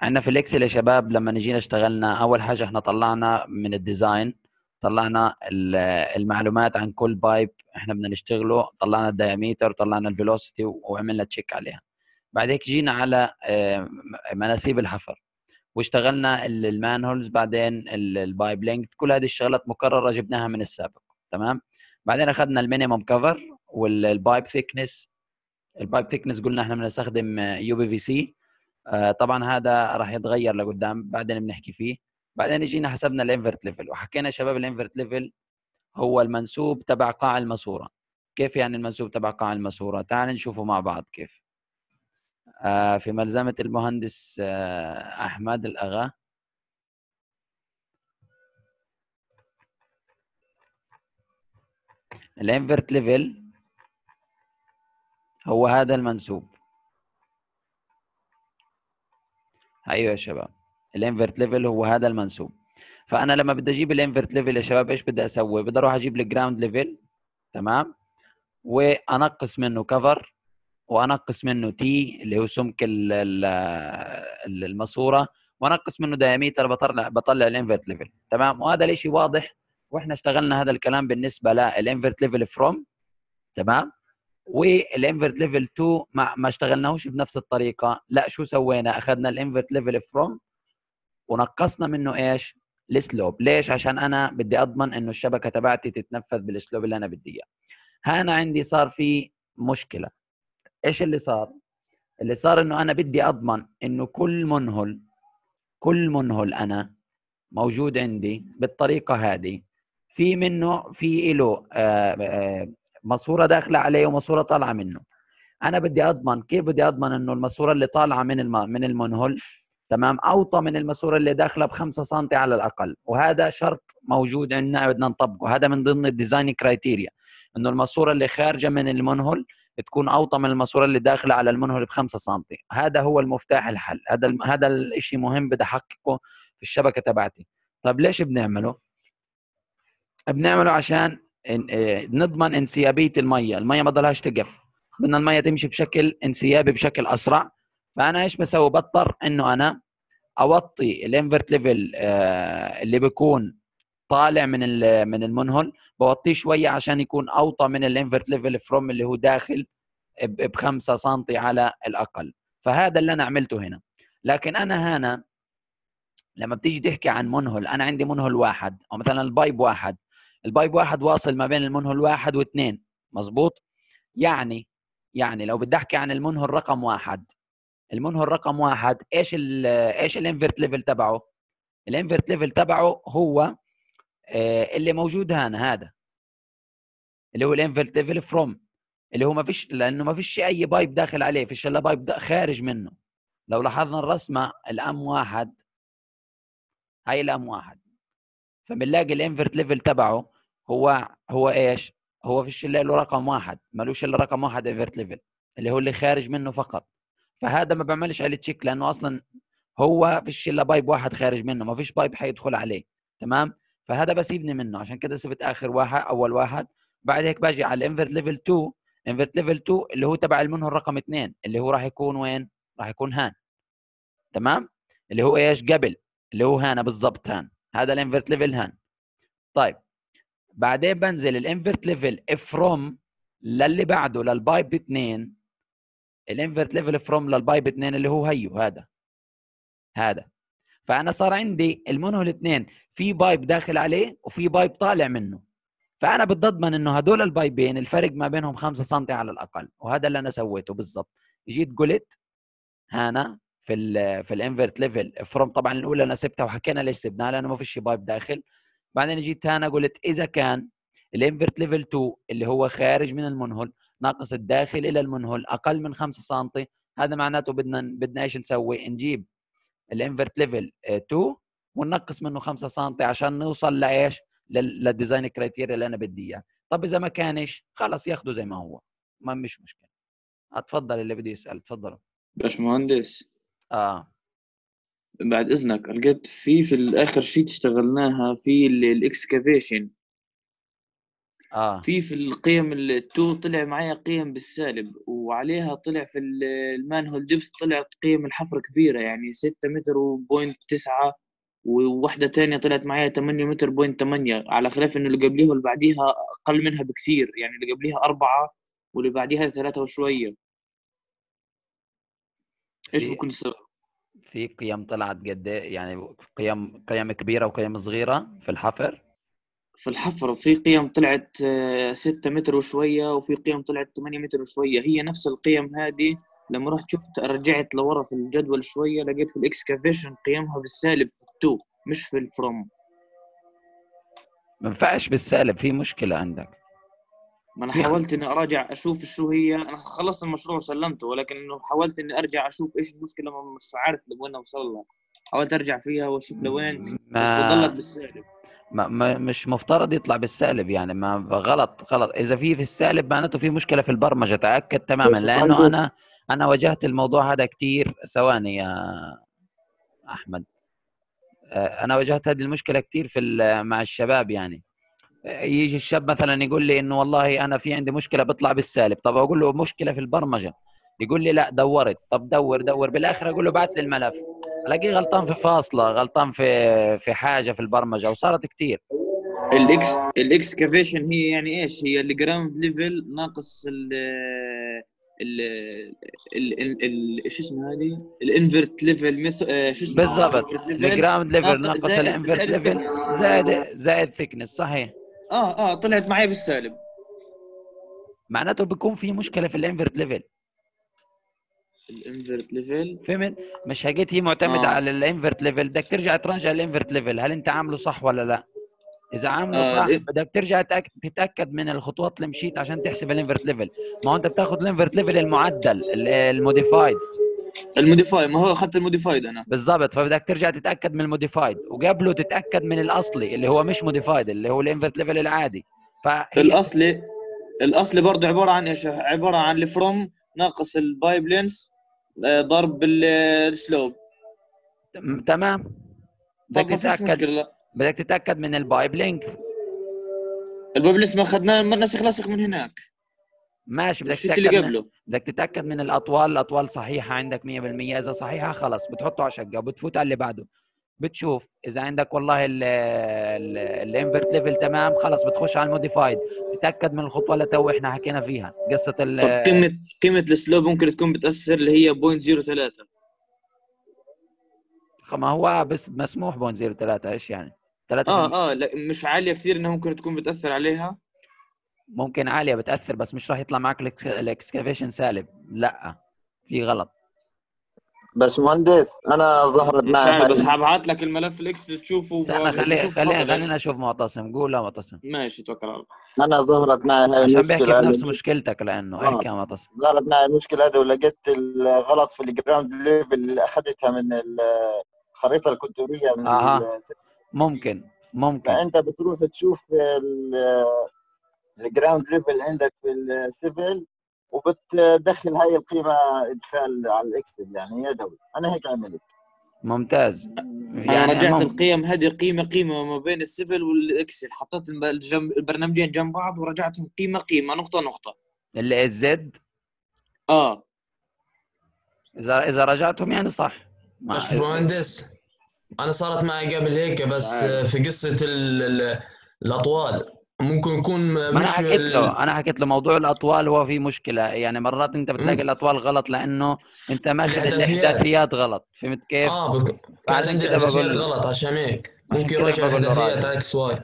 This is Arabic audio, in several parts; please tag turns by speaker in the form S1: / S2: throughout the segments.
S1: عندنا في ال Excel يا شباب لما نجينا اشتغلنا أول حاجة إحنا طلعنا من ال design طلعنا المعلومات عن كل pipe إحنا بدنا نشتغله طلعنا ال diameter طلعنا ال velocity وعملنا check عليها. بعد هيك جينا على آه، مناسيب الحفر. واشتغلنا ال manholes بعدين ال pipe length كل هذه الشغلات مكررة جبناها من السابق تمام؟ بعدين أخذنا ال minimum cover وال pipe thickness ال pipe thickness قلنا إحنا بنستخدم UPVC طبعا هذا راح يتغير لقدام بعدين بنحكي فيه. بعدين جينا حسبنا ال invert level وحكينا شباب ال invert level هو المنسوب تبع قاع الماسورة. كيف يعني المنسوب تبع قاع الماسورة؟ تعال نشوفه مع بعض كيف. آه، في ملزمة المهندس آه، أحمد الأغا. ال invert level هو هذا المنسوب. أيوه يا شباب. ال invert level هو هذا المنسوب. فأنا لما بدي أجيب ال invert level يا شباب إيش بدي أسوي؟ بدي أروح أجيب ال ground level تمام؟ وأنقص منه cover وأنقص منه t اللي هو سمك الماسورة وأنقص منه diameter بطلع بطلع ال invert level. تمام؟ وهذا الشيء واضح وإحنا اشتغلنا هذا الكلام بالنسبة لل invert level from تمام؟ وال invert level to ما, ما اشتغلناهوش بنفس الطريقة. لا شو سوينا؟ أخذنا ال invert level from ونقصنا منه إيش؟ ال slope ليش؟ عشان أنا بدي أضمن إنه الشبكة تبعتي تتنفذ بال slope اللي أنا بدي إياه. هنا عندي صار في مشكلة. إيش اللي صار؟ اللي صار إنه أنا بدي أضمن إنه كل منهل كل منهل أنا موجود عندي بالطريقة هذه في منه في له آه، آه، ماسوره داخله عليه وماسورة طالعة منه. أنا بدي أضمن كيف بدي أضمن إنه الماسورة اللي طالعة من الم... من المنهل؟ تمام؟ أوطى من الماسورة اللي داخلة ب 5 سم على الأقل. وهذا شرط موجود عندنا بدنا نطبقه. هذا من ضمن ال design criteria إنه الماسورة اللي خارجة من المنهل تكون أوطى من الماسورة اللي داخلة على المنهل ب 5 سم هذا هو المفتاح الحل. هذا هذا الشيء مهم بدي أحققه في الشبكة تبعتي. طيب ليش بنعمله؟ بنعمله عشان نضمن انسيابية المية. المية ما ضلهاش تقف. بدنا المية تمشي بشكل انسيابي بشكل أسرع. فأنا إيش بسوي؟ بضطر إنه أنا أوطي ال invert level آه، اللي بيكون طالع من من المنهل. بوطيه شوية عشان يكون أوطى من ال invert level from اللي هو داخل ب 5 سم على الأقل. فهذا اللي أنا عملته هنا. لكن أنا هنا لما بتيجي تحكي عن منهل أنا عندي منهل واحد أو مثلا ال pipe واحد. ال pipe واحد واصل ما بين المنهل واحد واثنين مظبوط؟ يعني يعني لو بدي أحكي عن المنهل رقم واحد المنهل رقم واحد إيش ال إيش ال invert level تبعه؟ ال invert level تبعه هو آه، اللي موجود هنا هذا. اللي هو ال invert level from اللي هو ما فيش لأنه ما فيش أي pipe داخل عليه فيش إلا pipe خارج منه. لو لاحظنا الرسمة ال M واحد هاي ال M واحد. فبنلاقي ال invert level تبعه هو هو إيش؟ هو فيش إلا له رقم واحد ملوش إلا رقم واحد invert level اللي هو اللي خارج منه فقط فهذا ما بعملش عليه check لأنه أصلا هو فيش إلا pipe واحد خارج منه ما فيش pipe حيدخل عليه تمام فهذا بسيبني منه عشان كده سبت آخر واحد أول واحد بعد هيك باجي على ال invert level to invert level to اللي هو تبع المنهل رقم 2 اللي هو راح يكون وين؟ راح يكون هان تمام؟ اللي هو إيش؟ قبل اللي هو هنا بالضبط هان هذا ال invert level هان طيب بعدين بنزل ال invert level from للي بعده لل pipe 2 ال invert level from لل pipe 2 اللي هو هيو هذا. هذا. فأنا صار عندي ال manhole اثنين في pipe داخل عليه وفي pipe طالع منه. فأنا بدي اضمن إنه هدول البايبين الفرق ما بينهم 5 سم على الأقل وهذا اللي أنا سويته بالضبط. جيت قلت هنا في ال في ال invert level from طبعا الأولى أنا سبتها وحكينا ليش سبناها لأنه ما فيش pipe داخل. بعدين جيت هنا قلت إذا كان ال invert level to اللي هو خارج من المنهل ناقص الداخل إلى المنهل أقل من 5 سم هذا معناته بدنا بدنا إيش نسوي؟ نجيب ال invert level 2 وننقص منه 5 سم عشان نوصل لإيش؟ لل design criteria اللي أنا بدي إياه. طب إذا ما كانش خلص ياخده زي ما هو. ما مش مشكلة. اتفضل اللي بده يسأل تفضلوا
S2: باشمهندس.
S1: آه.
S2: بعد إذنك لقيت في في الآخر sheet اشتغلناها في ال
S1: excavation. آه.
S2: في في القيم ال to طلع معايا قيم بالسالب وعليها طلع في ال- ال manhole depths طلعت قيم الحفر كبيرة يعني 6 متر و point 9 وواحدة تانية طلعت معايا 8 متر point 8 على خلاف انه اللي قبليها واللي بعديها أقل منها بكثير يعني اللي قبليها أربعة واللي بعديها ثلاثة وشوية.
S1: إيش
S2: بكون السبب؟
S1: في قيم طلعت قد إيه؟ يعني قيم قيم كبيرة وقيم صغيرة في الحفر؟
S2: في الحفر في قيم طلعت 6 متر وشوية وفي قيم طلعت 8 متر وشوية. هي نفس القيم هذه. لما رحت شفت رجعت لورا في الجدول شوية لقيت في ال excavation قيمها بالسالب في ال to مش في ال from.
S1: ما ينفعش بالسالب في مشكلة عندك.
S2: ما
S1: أنا
S2: حاولت إني أراجع أشوف شو هي. أنا خلصت المشروع وسلمته ولكن إنه حاولت إني أرجع أشوف إيش المشكلة ما مش عارف لوين أوصل لها. حاولت أرجع فيها وأشوف لوين بس
S1: ما
S2: وضلت بالسالب.
S1: ما ما مش مفترض يطلع بالسالب يعني ما غلط غلط. إذا في في السالب معناته في مشكلة في البرمجة تأكد تماما.
S3: بس
S1: لأنه
S3: عنده-
S1: أنا أنا واجهت الموضوع هذا كثير ثواني يا أحمد. أنا واجهت هذه المشكلة كثير في ال- مع الشباب يعني. يجي الشاب مثلا يقول لي إنه والله أنا في عندي مشكلة بيطلع بالسالب. طب أقول له مشكلة في البرمجة. يقول لي لا دورت. طب دور دور. بالآخر أقول له بعت لي الملف. ألاقيه غلطان في فاصلة غلطان في في حاجة في البرمجة وصارت كثير
S2: ال ex ال excavation هي يعني إيش؟ هي ال ground level ناقص ال ال ال إيش اسمه هذه؟ ال invert level مثل شو اسمه
S1: بالضبط.
S2: ال
S1: ground level
S2: ناقص-
S1: ال
S2: invert
S1: level.
S2: زائد
S1: زائد thickness صحيح.
S2: آه آه طلعت معي بالسالب.
S1: معناته بيكون في مشكلة في ال invert
S2: level. ال invert level؟
S1: فهمت؟ مش هجيت هي معتمدة
S2: آه.
S1: على ال invert level. بدك ترجع تراجع ال invert level. هل انت عامله صح ولا لا؟ إذا عامله
S2: آه،
S1: صح
S2: ليه؟
S1: بدك ترجع تتأكد من الخطوات اللي مشيت عشان تحسب ال invert level. ما هو أنت بتاخذ ال invert level المعدل ال- ال
S2: modified ال modify ما هو اخذت ال modified أنا؟
S1: بالضبط فبدك ترجع تتأكد من ال modified وقبله تتأكد من الأصلي اللي هو مش modified اللي هو ال invert level العادي.
S2: الأصلي الأصلي برضه عبارة عن إيش؟ عبارة عن ال from ناقص ال pipe length آه، ضرب ال- slope
S1: م- تمام. بدك
S2: تتأكد
S1: بدك تتأكد من ال pipe
S2: length ال pipe length ما اخذناه ما نسخ نسخ من هناك.
S1: ماشي بدك
S2: اللي
S1: تتأكد من...
S2: قبله.
S1: بدك تتأكد من الأطوال الأطوال صحيحة عندك 100% إذا صحيحة خلص بتحطه على شقة وبتفوت على اللي بعده. بتشوف إذا عندك والله ال invert level تمام خلص بتخش على ال modified. تتأكد من الخطوة اللي تو إحنا حكينا فيها قصة ال
S2: طب قيمه قيمه ال slope ممكن تكون بتأثر اللي هي 0.03
S1: ما هو بس مسموح point 03 إيش يعني؟ 3
S2: آه آه لا مش عالية كثير إنها ممكن تكون بتأثر عليها.
S1: ممكن عالية بتأثر بس مش راح يطلع معك ال excavation سالب. لأ في غلط.
S3: بس مهندس أنا ظهرت معي
S2: بس حبعت لك الملف الاكس تشوفه
S1: خلينا. خلينا نشوف معتصم. قول يا معتصم.
S2: ماشي توكل على الله.
S3: أنا ظهرت معي هاي
S1: عشان بحكي بنفس مشكلتك لأنه.
S3: آه.
S1: احكي يا معتصم.
S3: ظهرت معي المشكلة هذه ولقيت الغلط في ال ground level اللي أخذتها من الخريطة الكنتوريه من
S1: أها.
S3: ال-
S1: ممكن ممكن.
S3: فأنت بتروح تشوف ال ground level عندك في ال Civil وبتدخل هاي القيمة إدخال على ال Excel يعني يدوي أنا هيك عملت.
S1: ممتاز.
S2: أنا رجعت
S1: مم-
S2: القيم هذه قيمة قيمة ما بين السيفل والإكسل. حطيت البرنامجين جنب بعض ورجعتهم قيمة قيمة نقطة نقطة.
S1: اللي الزد
S2: آه.
S1: إذا إذا رجعتهم يعني صح. ما-
S4: باشمهندس أنا صارت معي قبل هيك بس. في قصة ال ال الأطوال. ممكن يكون
S1: ما أنا
S4: مش
S1: حكيت له أنا حكيت له موضوع الأطوال هو في مشكلة يعني مرات أنت بتلاقي
S4: مم.
S1: الأطوال غلط لأنه أنت ماخذ. الأحداثيات غلط فهمت كيف؟
S4: آه
S1: فعشان
S4: عندي
S1: كده بقول
S4: أحداثيات
S1: له.
S4: غلط عشان هيك
S1: عشان
S4: ممكن يراجع
S1: له
S4: الاحداثيات. X Y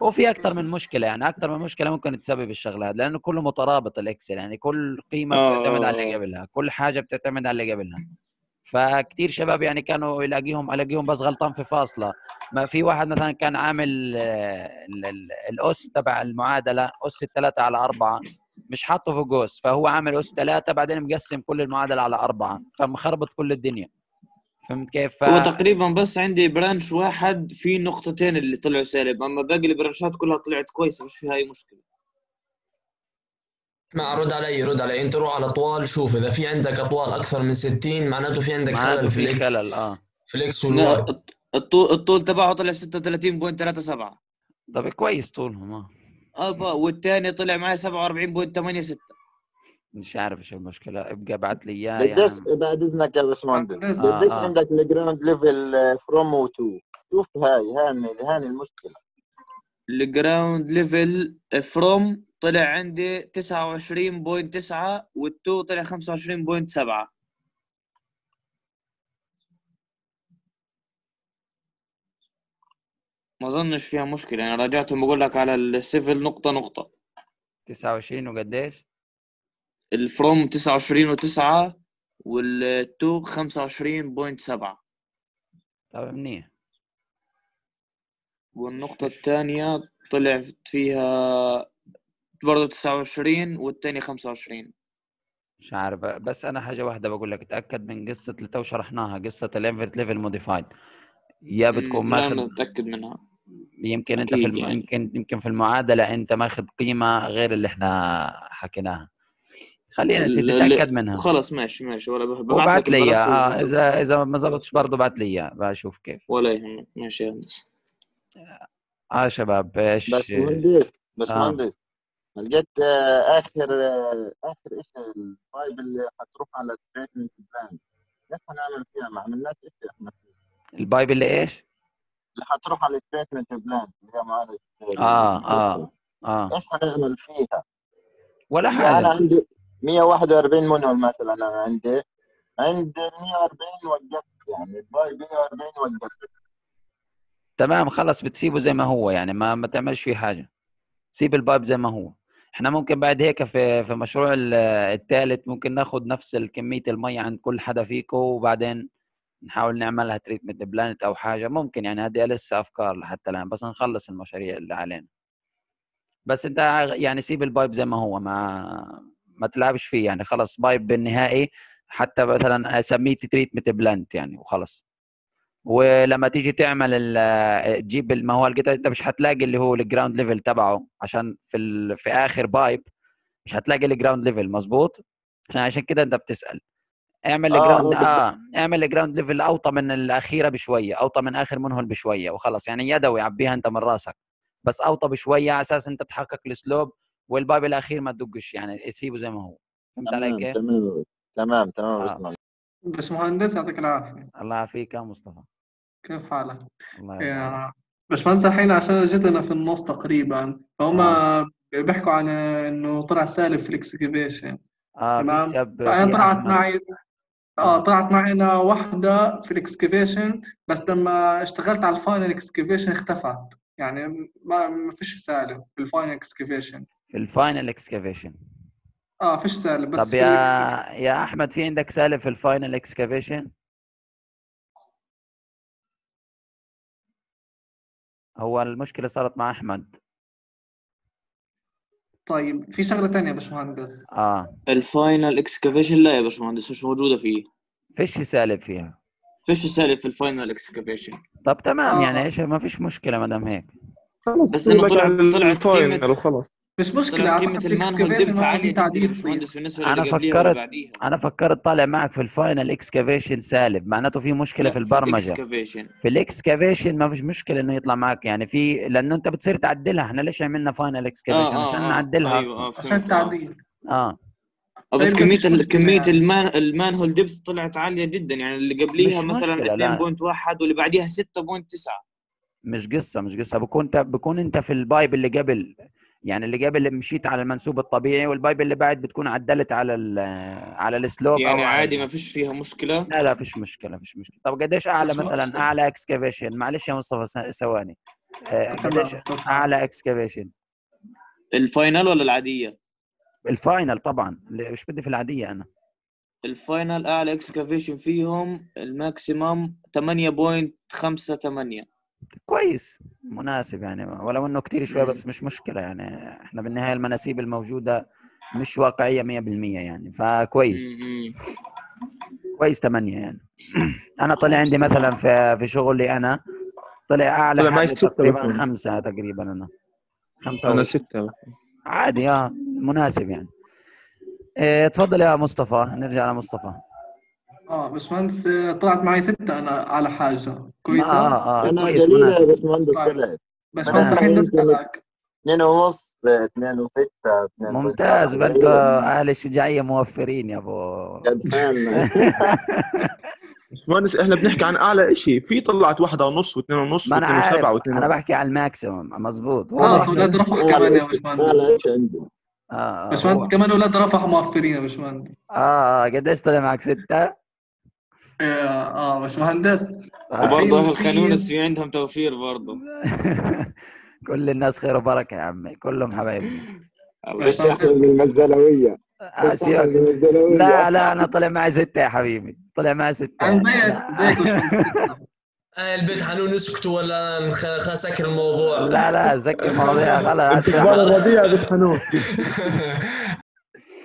S1: وفي أكثر من مشكلة يعني أكثر من مشكلة ممكن تسبب الشغله هذه لأنه كله مترابط ال Excel يعني كل قيمة
S2: آه.
S1: بتعتمد على اللي قبلها كل حاجة بتعتمد على اللي قبلها فكتير شباب يعني كانوا يلاقيهم ألاقيهم بس غلطان في فاصلة. ما في واحد مثلا كان عامل آه، ال- ال- الأس تبع المعادلة أس الثلاثة على أربعة مش حاطه في قوس فهو عامل أس ثلاثة بعدين مقسم كل المعادلة على أربعة فمخربط كل الدنيا. فهمت كيف؟ ف...
S2: هو تقريبا بس عندي branch واحد فيه نقطتين اللي طلعوا سالب أما باقي ال branchات كلها طلعت كويسة مش فيها اي مشكلة.
S4: اسمع رد علي رد علي. انت روح على اطوال شوف إذا في عندك أطوال أكثر من 60 معناته في عندك خلل في
S1: في
S4: ال X
S1: خلل آه.
S4: في ال X
S2: لا،
S4: وال Y.
S2: الط- الطول الطول تبعه طلع 36.37
S1: طب كويس طولهم آه.
S2: ابا والثاني طلع معي 47.86
S1: مش عارف إيش المشكلة. ابقى ابعت لي
S3: إياه
S1: يعني.
S3: بعد إذنك يا باشمهندس.
S5: مهندس.
S1: آه، آه.
S3: عندك ال ground level from و to شوف هاي هاني هاني المشكلة.
S2: ال ground level from طلع عندي 29.9 وال to طلع 25.7 ما اظنش فيها مشكلة يعني راجعتهم بقول لك على ال Civil نقطة نقطة.
S1: 29 وقديش؟
S2: ال from 29 و9 وال to 25.7
S1: طيب منيح.
S2: والنقطة الثانية طلع فيها برضه 29 والثاني 25
S1: مش عارف بس أنا حاجة واحدة بقول لك اتأكد من قصة اللي تو شرحناها قصة ال invert level modified يا بتكون
S2: لا
S1: ماخذ
S2: متأكد منها.
S1: يمكن أنت في الم...
S2: يعني.
S1: يمكن يمكن في المعادلة أنت ماخذ قيمة غير اللي إحنا حكيناها. خلينا نسيب نتاكد منها.
S2: خلاص ماشي ماشي. ولا
S1: وبعت لي اياه
S2: آه
S1: إذا إذا ما زبطش برضه بعت لي اياه بشوف كيف.
S2: ولا يهمك. ماشي يا هندسة.
S1: آه شباب إيش؟
S3: باشمهندس باشمهندس. لقيت آه، آخر آه، آخر شيء الفايب اللي حتروح على التريتمنت بلان. كيف حنعمل فيها؟ ما عملناش شيء إحنا فيها
S1: البايب اللي إيش؟
S3: اللي حتروح على التريتمنت بلان اللي هي معالج
S1: آه آه آه.
S3: إيش حنعمل فيها؟
S1: ولا
S3: يعني أنا
S1: حاجة
S3: عندي 141 منهم مثلا أنا عندي عند 140 وقفت يعني الباي 140 وقفت.
S1: تمام خلص بتسيبه زي ما هو يعني ما ما تعملش فيه حاجة. سيب البايب زي ما هو. إحنا ممكن بعد هيك في في مشروع ال- الثالث ممكن ناخد نفس كميه الميه عند كل حدا فيكم وبعدين نحاول نعملها تريتمنت بلانت أو حاجة. ممكن يعني هذه لسه أفكار لحتى الآن بس نخلص المشاريع اللي علينا. بس أنت يعني سيب البايب زي ما هو ما ما تلعبش فيه يعني. خلص بايب بالنهائي حتى مثلا أسميه تريتمنت بلانت يعني وخلص ولما تيجي تعمل تجيب ما هو القطع انت مش هتلاقي اللي هو الجراوند ليفل تبعه عشان في ال... في آخر بايب مش هتلاقي الجراوند ليفل مظبوط؟ عشان عشان كده انت بتسأل. اعمل
S3: آه،
S1: آه اعمل الجراوند ليفل أوطى من الأخيرة بشوية أوطى من آخر منهل بشوية وخلص يعني يدوي عبيها انت من راسك بس أوطى بشوية على أساس انت تحقق السلوب والبايب الأخير ما تدقش يعني تسيبه زي ما هو. فهمت علي كيف؟
S3: تمام تمام تمام
S1: آه.
S3: باشمهندس
S5: يعطيك العافية
S1: الله يعافيك يا مصطفى
S5: كيف حالك؟
S1: الله.
S5: يا باشمهندس الحين عشان جيتنا في النص تقريبا فهم
S1: آه.
S5: بيحكوا عن إنه طلع سالب في الاكسكيفيشن
S1: آه
S5: تمام
S1: في
S5: طلعت. معي آه طلعت معي أنا واحدة في الاكسكيفيشن بس لما اشتغلت على الفاينل اكسكيفيشن اختفت يعني ما ما فيش سالب في الفاينل اكسكيفيشن
S1: في الفاينل اكسكافيشن
S5: آه فيش سالب بس
S1: طب
S5: في
S1: يا يا أحمد في عندك سالب في الفاينل اكسكافيشن هو المشكلة صارت مع أحمد.
S5: طيب في شغلة تانية يا باشمهندس.
S1: آه.
S2: الفاينل اكسكافيشن لا يا باشمهندس مش موجودة فيه.
S1: فيش سالب فيها.
S2: فيش سالب في الفاينل اكسكافيشن
S1: طب تمام
S5: آه.
S1: يعني إيش ما فيش مشكلة ما دام هيك
S6: خلاص
S2: بس
S6: لك
S2: طلع- طلعت
S6: الفاينل وخلاص.
S5: مش مشكلة
S2: طلعت
S5: أعتقد
S2: قيمة
S5: في
S2: المان هول
S5: الاكسكيفيشن
S2: دبس
S5: ما
S2: عالية
S5: في
S2: جدا يا
S5: تعديل
S2: قبليها واللي
S1: فكرت- أنا فكرت طالع معك في الفاينل إكسكافيشن سالب معناته في
S2: مشكلة
S1: في البرمجة.
S2: الاكسكافيشن
S1: في الإكسكافيشن ما فيش مشكلة إنه يطلع معك يعني في لأنه أنت بتصير تعدلها. إحنا ليش عملنا فاينل إكسكافيشن؟ عشان نعدلها
S2: أيوة،
S1: أصلا.
S2: آه،
S5: عشان
S2: آه.
S5: التعديل
S1: آه.
S2: آه، بس كمية كمية
S5: يعني.
S2: المان المان هول دبس طلعت عالية جدا يعني اللي قبليها مثلا
S1: مشكلة، لا.
S2: 2.1 واللي بعديها 6.9
S1: مش قصة مش قصة. بكون انت بكون أنت في البايب اللي قبل. يعني اللي قبل مشيت على المنسوب الطبيعي والبايب اللي بعد بتكون عدلت على ال على السلوب
S2: يعني عادي ما فيش فيها مشكلة؟
S1: لا لا فيش مشكلة فيش مشكلة. طب قديش
S5: أعلى
S1: مثلا؟ أعلى اكسكافيشن معلش يا مصطفى س- ثواني. آه، قديش. أعلى اكسكافيشن
S2: الفاينل ولا العادية؟
S1: الفاينل طبعا. اللي- مش بدي في العادية أنا.
S2: الفاينل أعلى اكسكافيشن فيهم الماكسيمم 8.58
S1: كويس مناسب يعني ولو إنه كتير شوية بس مش مشكلة يعني إحنا بالنهاية المناسيب الموجودة مش واقعية 100% يعني فكويس.
S2: م- م.
S1: كويس 8 يعني. أنا طلع عندي مثلا في في شغلي أنا طلع
S6: أعلى معي
S1: تقريبا. خمسة تقريبا أنا. خمسة
S6: أنا
S1: و...
S6: ستة
S1: عادي آه مناسب يعني. إيه تفضل يا مصطفى نرجع لمصطفى.
S5: آه باشمهندس آه، طلعت معي ستة أنا على حاجة.
S1: آه
S5: كويسة؟
S1: آه,
S3: آه
S1: أنا
S3: قليلة يا باشمهندس
S5: طيب.
S3: طلعت.
S5: باشمهندس الحين نسألك
S3: اثنين ونص 2 و6
S1: ممتاز بقى أنتوا أهل الشجاعية موفرين يا أبو.
S6: باشمهندس إحنا بنحكي عن أعلى شيء في طلعت واحدة ونص واثنين ونص
S1: ما أنا
S6: واثنين
S1: عارف.
S6: أنا.
S1: بحكي على الماكسيمم مزبوط بحكي-
S5: أولاد رفح كمان يا باشمهندس
S1: آه آه
S5: باشمهندس كمان أولاد رفح موفرين يا باشمهندس
S1: آه آه، قديش طلع معك ستة؟
S5: آه آه، باشمهندس.
S1: آه.
S2: وبرضه أهل
S5: في-
S2: خانونس في عندهم توفير برضه.
S1: كل الناس خير وبركة يا عمي كلهم حبايبي
S2: الله
S3: بس إحنا
S1: سيبك.
S3: بالمزدلوية
S1: لا لا أنا طلع معي ستة يا حبيبي طلع معي ستة.
S5: يعني زيك زيك باشمهندس.
S4: آه البيت حنون اسكتوا ولا سكر الموضوع؟
S1: لا لا سكر المواضيع خلاص
S6: الرضيع بالحنون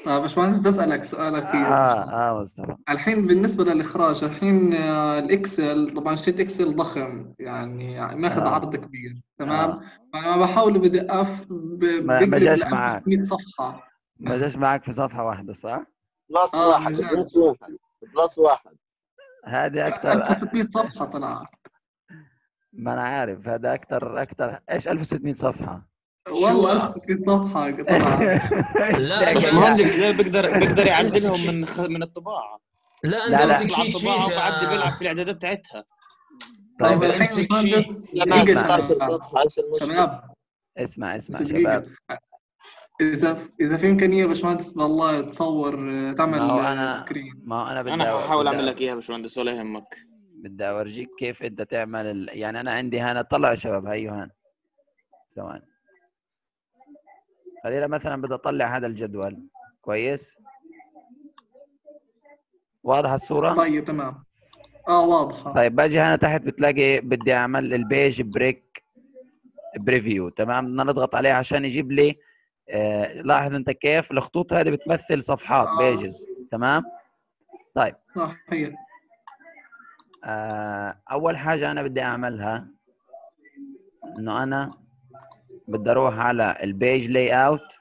S5: آه باشمهندس بدي أسألك سؤال أخير
S1: آه آه مصطفى
S5: الحين بالنسبة للإخراج الحين آه، الإكسل طبعا شيت إكسل ضخم يعني ماخذ
S1: آه.
S5: عرض كبير تمام
S1: آه.
S5: فأنا بحاول بدي أف ب-
S1: ما- جاش معك.
S5: 1600 صفحة
S1: ما جاش معك في صفحة واحدة صح؟
S3: بلس
S5: آه،
S3: واحد. بلس واحد بلس واحد
S1: هذه أكثر
S5: 1600 صفحة طلعت
S1: ما أنا عارف هذا أكثر أكثر إيش 1600 صفحة؟
S5: والله 1600 صفحة طلعت
S4: لا، بس
S2: المهندس لا بيقدر بيقدر يعدلهم من خ... من الطباعة.
S4: لا أنت
S1: لا، لا.
S4: امسك
S2: الطباعه
S4: شيت
S2: وبعد بيلعب في الإعدادات بتاعتها.
S5: طيب.
S4: امسك شيء.
S3: لما
S5: دقيقة.
S3: 16
S5: شباب
S1: اسمع اسمع شباب.
S5: إذا إذا في إمكانية باشمهندس بالله تصور آه، تعمل
S1: ما
S5: آه،
S1: أنا-
S5: سكرين
S1: ما أنا بدي
S2: أنا هحاول أعمل لك إياها يا باشمهندس ولا يهمك.
S1: بدي أورجيك كيف أنت تعمل ال... يعني أنا عندي هنا طلع يا شباب هيو هان ثواني. خلينا مثلا بدي أطلع هذا الجدول. كويس؟ واضحة الصورة؟
S5: طيب تمام. آه واضحة.
S1: طيب باجي هنا تحت بتلاقي بدي أعمل البيج بريك بريفيو. تمام؟ بدنا نضغط عليه عشان يجيب لي آه لاحظ أنت كيف؟ الخطوط هذه بتمثل صفحات
S5: آه.
S1: بيجز تمام؟ طيب.
S5: صحيح.
S1: آه، أول حاجة أنا بدي أعملها إنه أنا بدي أروح على البيج لاي اوت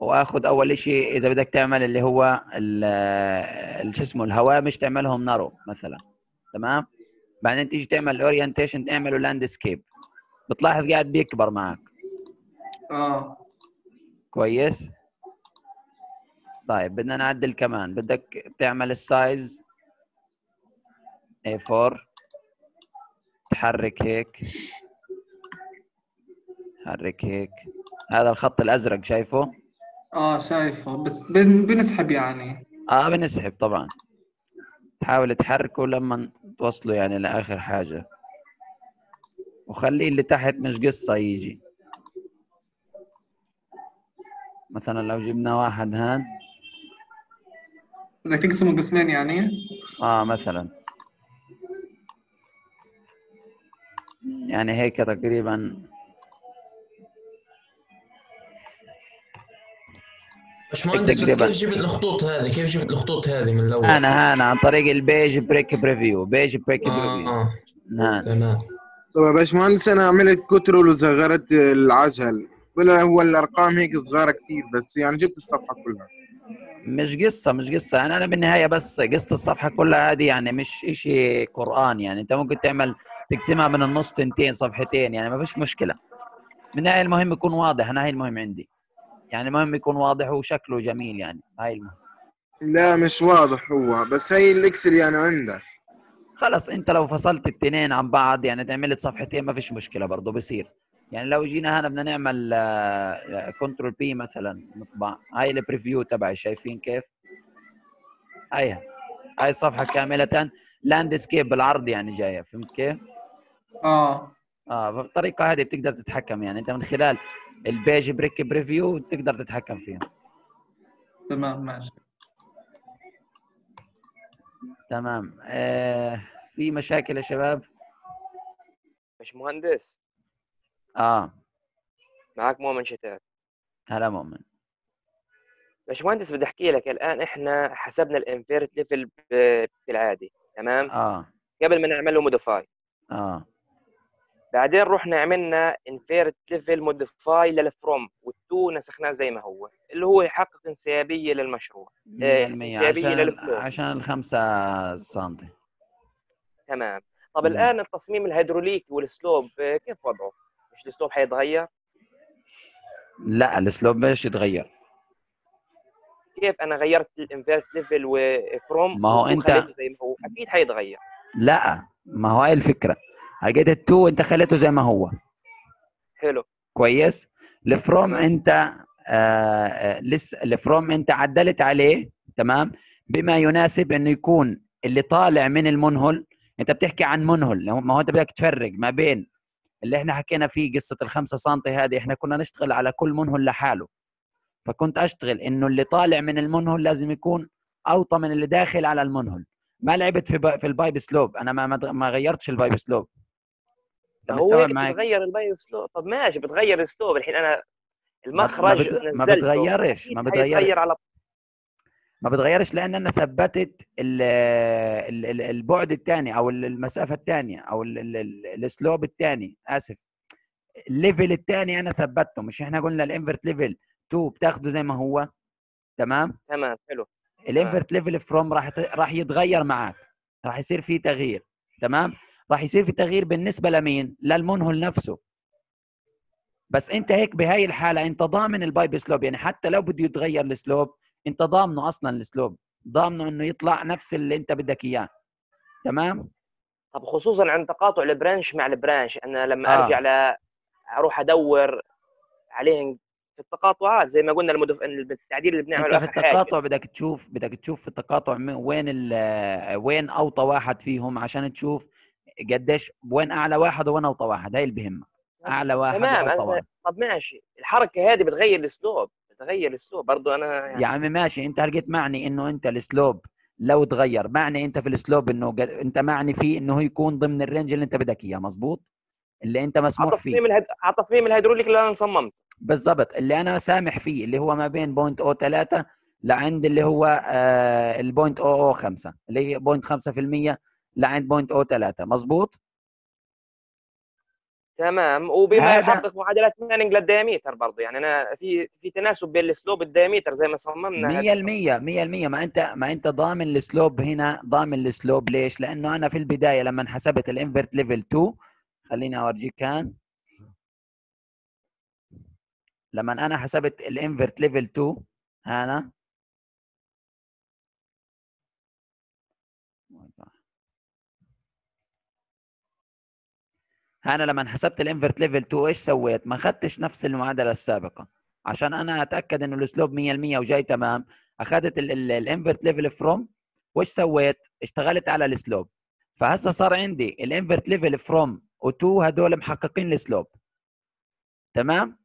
S1: وآخذ أول شيء إذا بدك تعمل اللي هو شو اسمه الهوامش تعملهم نارو مثلا. تمام؟ بعدين تيجي تعمل orientation تعمله landscape بتلاحظ قاعد بيكبر معك.
S5: آه.
S1: كويس؟ طيب بدنا نعدل كمان. بدك تعمل ال size A4 تحرك هيك. حرك هيك هذا الخط الأزرق شايفه؟
S5: آه شايفه. بن- بنسحب يعني.
S1: آه بنسحب طبعا. تحاول تحركه لما توصله يعني لآخر حاجة. وخليه اللي تحت مش قصة يجي. مثلا لو جبنا واحد هان.
S5: بدك تقسمه قسمين يعني؟
S1: آه مثلا. يعني هيك تقريبا.
S4: باشمهندس بس. كيف جبت الخطوط هذه؟ كيف جبت الخطوط هذه من الأول؟
S1: أنا أنا عن طريق ال page break preview page break
S4: preview آه
S1: هان
S4: تمام.
S7: طب يا باشمهندس أنا عملت control وصغرت العجل. طلع هو الأرقام هيك صغيره كتير بس يعني جبت الصفحة كلها.
S1: مش قصة مش قصة. يعني أنا بالنهاية بس قصة الصفحة كلها هذه يعني مش إشي قرآن. يعني أنت ممكن تعمل تقسمها من النص تنتين صفحتين. يعني ما فيش مشكلة. بالنهايه المهم يكون واضح أنا هاي المهم عندي. يعني المهم يكون واضح وشكله جميل يعني هاي المهم.
S7: لا مش واضح هو بس هي ال Excel يعني عندك.
S1: خلص أنت لو فصلت التنين عن بعض يعني تعملت صفحتين ما فيش مشكلة برضه بصير يعني لو جينا هنا بدنا نعمل control P مثلا نطبع. هاي ال preview تبعي شايفين كيف؟ هاي هاي الصفحة كاملة. landscape بالعرض يعني جاية فهمت كيف؟
S5: آه.
S1: آه فبالطريقه هذه بتقدر تتحكم يعني أنت من خلال ال page break preview تقدر تتحكم فيها.
S5: تمام ماشي.
S1: تمام. آه في مشاكل يا شباب؟
S8: بشمهندس
S1: آه.
S8: معك مؤمن شتات.
S1: هلا مؤمن.
S8: بشمهندس بدي أحكي لك. الآن إحنا حسبنا ال invert level بالعادي تمام؟
S1: آه.
S8: قبل ما نعمل له modify
S1: آه.
S8: بعدين رحنا عملنا invert level modify لل from وال to نسخناه زي ما هو اللي هو يحقق انسيابية للمشروع.
S1: 100%
S8: انسيابية
S1: عشان
S8: لل flow
S1: عشان الخمسة سنتي.
S8: تمام. طب
S1: مم.
S8: الآن التصميم الهيدروليكي وال slope آه، كيف وضعه؟ مش ال slope حيتغير؟
S1: لا ال slope مش يتغير.
S8: كيف أنا غيرت ال invert level و from
S1: ما هو أنت-
S8: زي ما هو؟ أكيد حيتغير.
S1: لا ما هو هاي الفكرة. لقيت ال to انت خليته زي ما هو.
S8: حلو.
S1: كويس. ال from انت آه آه، لسه ال from انت عدلت عليه تمام؟ بما يناسب انه يكون اللي طالع من المنهل انت بتحكي عن منهل ما هو انت بدك تفرق ما بين اللي إحنا حكينا فيه قصة الخمسة سنتي هذه إحنا كنا نشتغل على كل منهل لحاله. فكنت أشتغل إنه اللي طالع من المنهل لازم يكون أوطى من اللي داخل على المنهل. ما لعبت في في ال pipe slope. أنا ما ما غيرتش البايب سلوب.
S8: هو هيك؟ بتغير ال pipe slope طب ماشي بتغير ال slope الحين أنا
S1: ما
S8: المخرج
S1: بت- ما بتغيرش، ما بتغير-
S8: على
S1: ما بتغيرش لأن أنا ثبتت ال- ال- ال- البعد الثاني أو ال- المسافة الثانية أو ال- ال- ال- ال slope الثاني آسف. ال level الثاني أنا ثبته. مش إحنا قلنا ال invert level to بتاخده زي ما هو. تمام؟
S8: تمام حلو.
S1: ال invert level from راح راح يتغير معك راح يصير في تغيير. تمام؟ راح يصير في تغيير بالنسبة لمين؟ للمنهل نفسه. بس أنت هيك بهاي الحالة أنت ضامن ال pipe slope يعني حتى لو بده يتغير ال slope أنت ضامنه أصلا ال slope. ضامنه إنه يطلع نفس اللي أنت بدك إياه. تمام؟
S8: طب خصوصا عند تقاطع ال branch مع ال branch. أنا لما
S1: آه.
S8: أرجع ل أروح أدور عليهم في التقاطعات زي ما قلنا المدف... التعديل اللي بنعمله
S1: في
S8: آخر حاجة.
S1: التقاطع بدك تشوف بدك تشوف في التقاطع وين ال- وين أوطى واحد فيهم عشان تشوف قديش وين أعلى واحد وين أوطى واحد؟ هاي اللي بهمك أعلى واحد
S8: تمام.
S1: واحد.
S8: طب ماشي. الحركة هذه بتغير ال slope بتغير ال slope. برضه أنا يعني
S1: يا عمي ماشي. أنت لقيت معني إنه أنت ال slope لو تغير معني أنت في ال slope إنه قد- أنت معني فيه إنه يكون ضمن ال range اللي أنت بدك إياه مظبوط؟ اللي
S8: أنت
S1: مسموح فيه.
S8: الهيد... على تصميم الهيدروليك اللي أنا صممته.
S1: بالضبط. اللي أنا سامح فيه اللي هو ما بين point O 3 لعند اللي هو آه ال point O O 5 اللي هي point 5% لعند point O 3 مظبوط؟
S8: تمام. وبما
S1: هذا-
S8: يحقق معادلات مانينج لل diameter برضه يعني أنا في في تناسب بين ال slope ال diameter زي ما صممنا.
S1: 100% 100% ما أنت ما أنت ضامن ال slope هنا ضامن ال slope ليش؟ لأنه أنا في البداية لما حسبت ال invert level to خليني أورجيك كان. لما أنا حسبت ال invert level to هنا. أنا لما حسبت ال invert level to إيش سويت؟ ما اخذتش نفس المعادلة السابقة عشان أنا أتأكد إنه ال slope 100% وجاي تمام أخذت ال invert level from وإيش سويت؟ اشتغلت على ال slope فهسه صار عندي ال invert level from و to هدول محققين ال slope تمام؟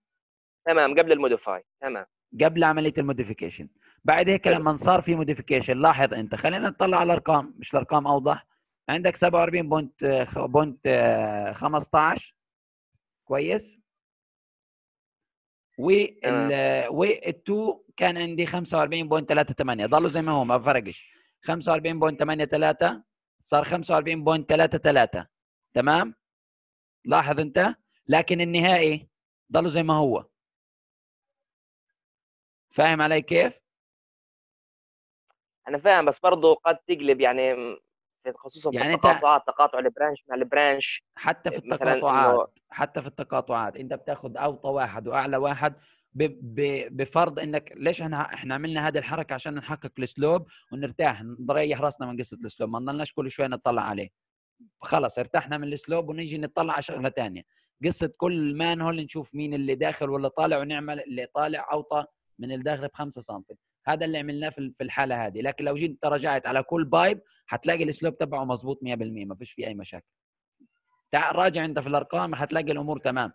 S8: تمام قبل ال modify تمام
S1: قبل عملية ال modification بعد هيك. لما صار في modification لاحظ أنت خلينا نطلع على الأرقام مش الأرقام أوضح عندك 47 point point 15 كويس؟ وال وال2 كان عندي 45.38 ضلوا زي ما هو ما فرقش. 45.83 صار 45.33 تمام؟ لاحظ انت؟ لكن النهائي ضلوا زي ما هو. فاهم علي كيف؟
S8: أنا فاهم بس برضه قد تقلب يعني خصوصا في
S1: يعني أنت-
S8: التقاطعات تقاطع ال branch مع ال branch
S1: حتى في التقاطعات حتى في التقاطعات أنت بتاخذ أوطى واحد وأعلى واحد ب... ب... بفرض إنك ليش إحنا إحنا عملنا هذه الحركة عشان نحقق ال slope ونرتاح نريح راسنا من قصة ال slope ما نضلناش كل شوية نطلع عليه. خلص ارتحنا من ال slope ونيجي نطلع على شغلة ثانية قصة كل manhole نشوف مين اللي داخل ولا طالع ونعمل اللي طالع أوطى من الداخل ب 5 سم هذا اللي عملناه في الحالة هذه. لكن لو جيت رجعت على كل pipe حتلاقي ال slope تبعه مزبوط 100% ما فيش فيه أي مشاكل. راجع أنت في الأرقام حتلاقي الأمور تمام.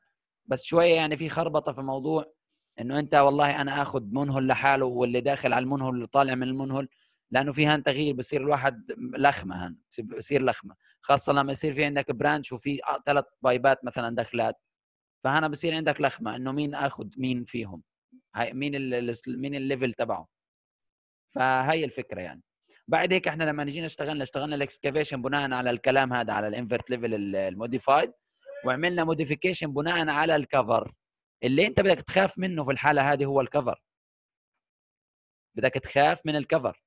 S1: بس شوية يعني في خربطة في موضوع إنه أنت والله أنا آخذ منهل لحاله واللي داخل على المنهل اللي طالع من المنهل لأنه في هان تغيير بصير الواحد لخمة هان بصير لخمة. خاصة لما يصير في عندك branch وفي ثلاث بايبات مثلا دخلات فهنا بصير عندك لخمة إنه مين آخذ مين فيهم. مين مين ال level تبعه. فهي الفكرة يعني. بعد هيك إحنا لما جينا اشتغلنا اشتغلنا ال excavation بناء على الكلام هذا على ال invert level ال modified وعملنا modification بناء على ال cover اللي أنت بدك تخاف منه في الحالة هذه هو ال cover بدك تخاف من ال cover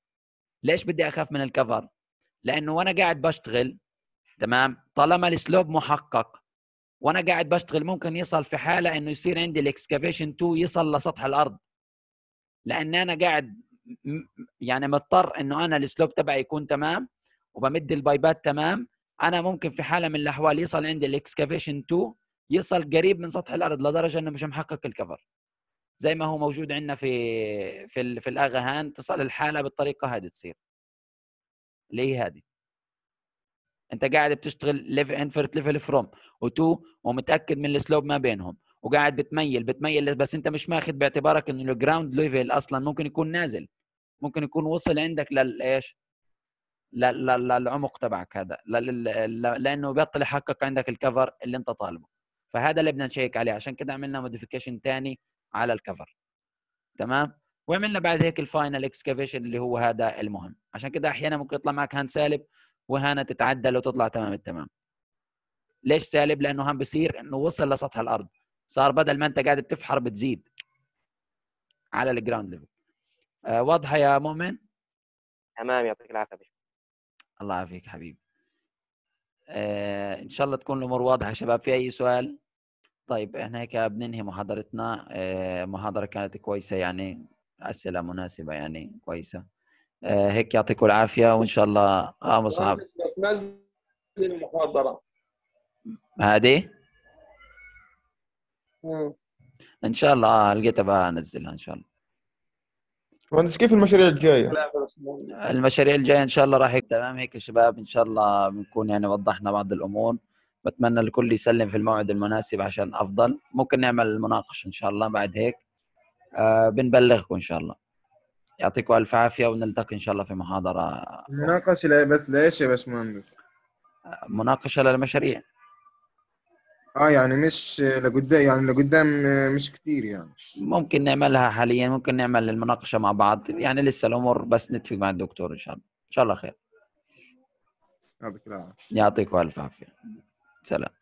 S1: ليش بدي أخاف من ال cover لأنه وأنا قاعد بشتغل تمام؟ طالما ال slope محقق وأنا قاعد بشتغل ممكن يصل في حالة إنه يصير عندي ال excavation 2 يصل لسطح الأرض. لأن أنا قاعد يعني مضطر إنه أنا ال slope تبعي يكون تمام وبمد البايبات تمام. أنا ممكن في حالة من الأحوال يصل عندي ال excavation 2 يصل قريب من سطح الأرض لدرجة إنه مش محقق ال cover زي ما هو موجود عندنا في في في الاغهان تصل الحالة بالطريقة هذه تصير. اللي هي هذه. أنت قاعد بتشتغل level invert level from و to ومتأكد من ال slope ما بينهم. وقاعد بتميل بتميل بس أنت مش ماخذ باعتبارك إنه ال ground level أصلا ممكن يكون نازل. ممكن يكون وصل عندك للايش للعمق تبعك هذا لأنه بيطلع يحقق عندك ال cover اللي أنت طالبه. فهذا اللي بدنا نشيك عليه عشان كده عملنا modification ثاني على ال cover تمام؟ وعملنا بعد هيك ال final excavation اللي هو هذا المهم. عشان كده أحيانا ممكن يطلع معك هان سالب وهنا تتعدل وتطلع تمام التمام. ليش سالب لأنه هم بصير إنه وصل لسطح الأرض. صار بدل ما أنت قاعد بتفحر بتزيد. على ال ground level واضحة يا مؤمن؟
S8: تمام يعطيك العافية.
S1: الله يعافيك حبيبي. آه إن شاء الله تكون الأمور واضحة يا شباب. في أي سؤال؟ طيب إحنا هيك بننهي محاضرتنا. آه محاضرة كانت كويسة يعني أسئلة مناسبة يعني كويسة. آه هيك يعطيكم العافية وإن شاء الله آه مصعب
S9: بس نزل المحاضرة.
S1: هذه. إن شاء الله آه لقيتها بقى انزلها إن شاء الله.
S6: مهندس كيف المشاريع
S9: الجاية؟
S1: المشاريع الجاية إن شاء الله راح تمام هيك يا شباب. إن شاء الله بنكون يعني وضحنا بعض الأمور. بتمنى الكل يسلم في الموعد المناسب عشان أفضل. ممكن نعمل المناقشه إن شاء الله بعد هيك. آه بنبلغكم إن شاء الله. يعطيكم ألف عافية ونلتقي إن شاء الله في محاضرة
S7: مناقشة لا بس ليش يا باشمهندس؟
S1: مناقشة للمشاريع.
S7: آه يعني مش لقدام يعني لقدام مش كتير يعني.
S1: ممكن نعملها حاليا ممكن نعمل المناقشة مع بعض. يعني لسه الأمور بس نتفق مع الدكتور إن شاء الله. إن شاء الله خير. يعطيكم ألف عافية. سلام.